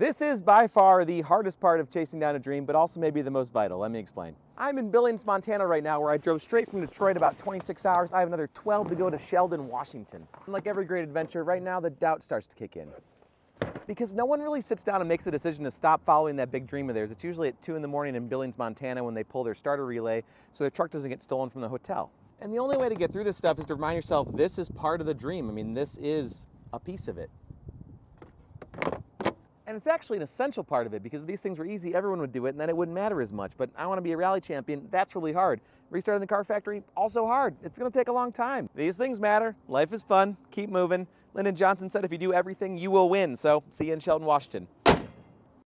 This is by far the hardest part of chasing down a dream, but also maybe the most vital. Let me explain. I'm in Billings, Montana right now, where I drove straight from Detroit about 26 hours. I have another 12 to go to Shelton, Washington. Like every great adventure, right now the doubt starts to kick in. Because no one really sits down and makes a decision to stop following that big dream of theirs. It's usually at 2 in the morning in Billings, Montana when they pull their starter relay so their truck doesn't get stolen from the hotel. And the only way to get through this stuff is to remind yourself this is part of the dream. I mean, this is a piece of it. And it's actually an essential part of it because if these things were easy, everyone would do it and then it wouldn't matter as much. But I want to be a rally champion, that's really hard. Restarting the car factory, also hard. It's going to take a long time. These things matter. Life is fun. Keep moving. Lyndon Johnson said if you do everything, you will win. So see you in Shelton, Washington.